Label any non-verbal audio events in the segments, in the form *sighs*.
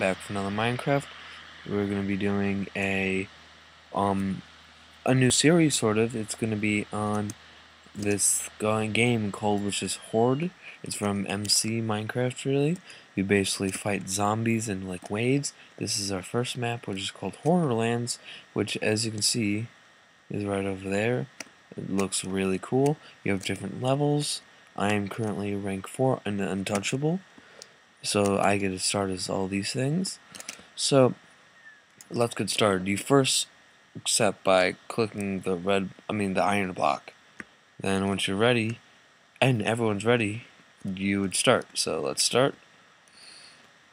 back for another Minecraft. We're gonna be doing a um a new series sort of. It's gonna be on this game called which is Horde. It's from MC Minecraft really. You basically fight zombies and like waves. This is our first map which is called Horderlands, which as you can see is right over there. It looks really cool. You have different levels. I am currently rank 4 and untouchable. So I get to start as all these things. So let's get started. You first accept by clicking the red, I mean the iron block. Then once you're ready, and everyone's ready, you would start. So let's start.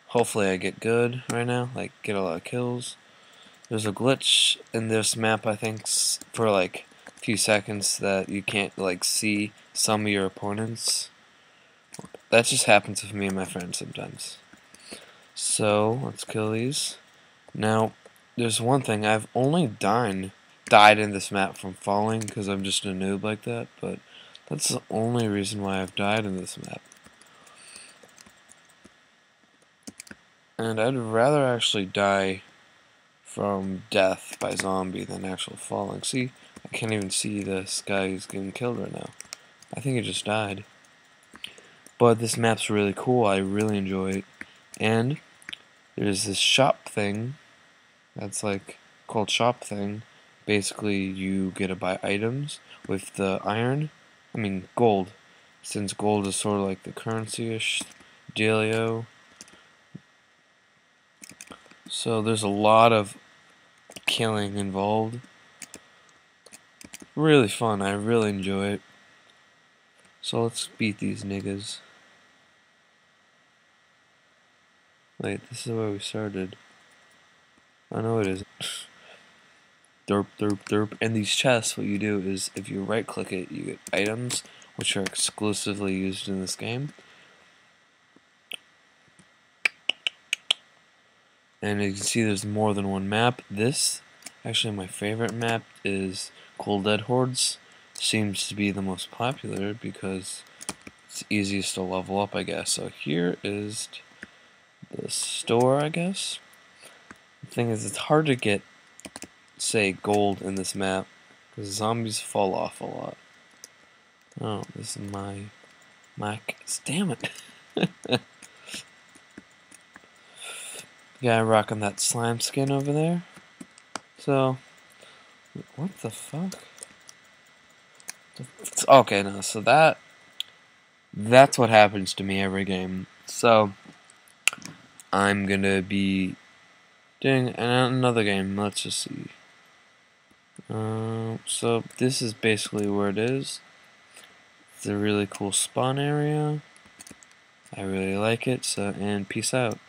Hopefully I get good right now, like get a lot of kills. There's a glitch in this map, I think, for like a few seconds that you can't like see some of your opponents. That just happens with me and my friends sometimes. So, let's kill these. Now, there's one thing, I've only died, died in this map from falling because I'm just a noob like that, but that's the only reason why I've died in this map. And I'd rather actually die from death by zombie than actual falling. See, I can't even see this guy who's getting killed right now. I think he just died. But this map's really cool. I really enjoy it. And there's this shop thing that's like called shop thing. Basically, you get to buy items with the iron. I mean, gold. Since gold is sort of like the currency-ish dealio. So there's a lot of killing involved. Really fun. I really enjoy it. So let's beat these niggas. Wait, this is where we started. I know it isn't. *sighs* derp, derp, derp. And these chests, what you do is if you right click it, you get items, which are exclusively used in this game. And you can see there's more than one map. This, actually my favorite map is Cold Dead Hordes. Seems to be the most popular because it's easiest to level up, I guess. So here is the store, I guess. The thing is, it's hard to get, say, gold in this map, because zombies fall off a lot. Oh, this is my, my, damn it. *laughs* Guy rocking that slime skin over there. So, what the fuck? Okay, no, so that, that's what happens to me every game. So, I'm gonna be doing another game. Let's just see. Uh, so this is basically where it is. It's a really cool spawn area. I really like it. So and peace out.